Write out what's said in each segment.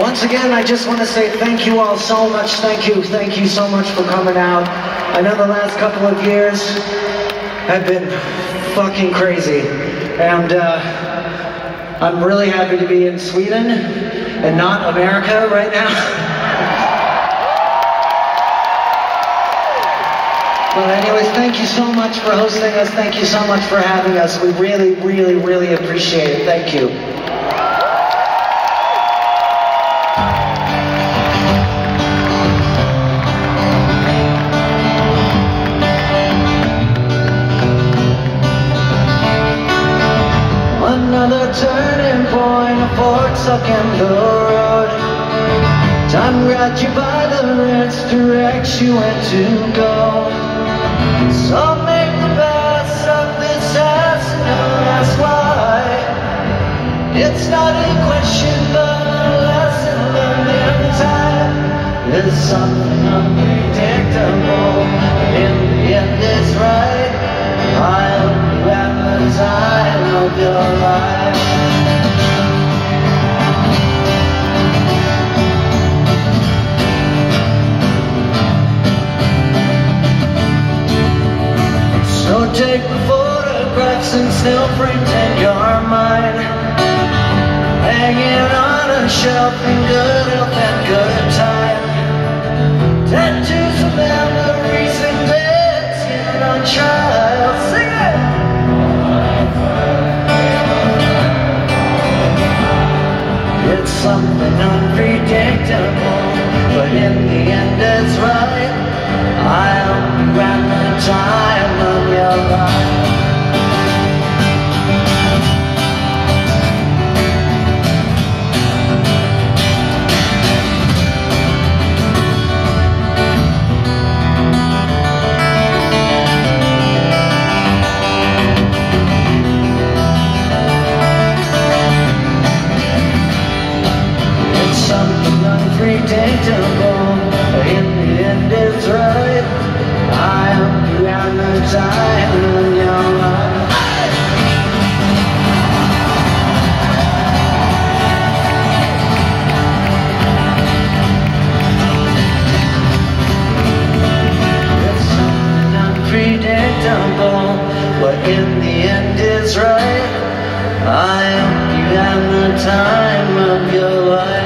Once again, I just want to say thank you all so much. Thank you, thank you so much for coming out. I know the last couple of years have been fucking crazy. And uh, I'm really happy to be in Sweden and not America right now. But anyways, thank you so much for hosting us. Thank you so much for having us. We really, really, really appreciate it. Thank you. Stuck in the road. Time grabbed you by the wrist, directs you where to go. So make the best of this test, and that's why. It's not a question, but a lesson learned in time. There's something photographs and still frames in your mind. Hanging on a shelf in good health and good time. Tattoos unpredictable, but in the end is right. I hope you have the time of your life.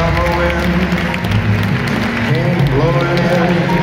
summer wind came blowing in.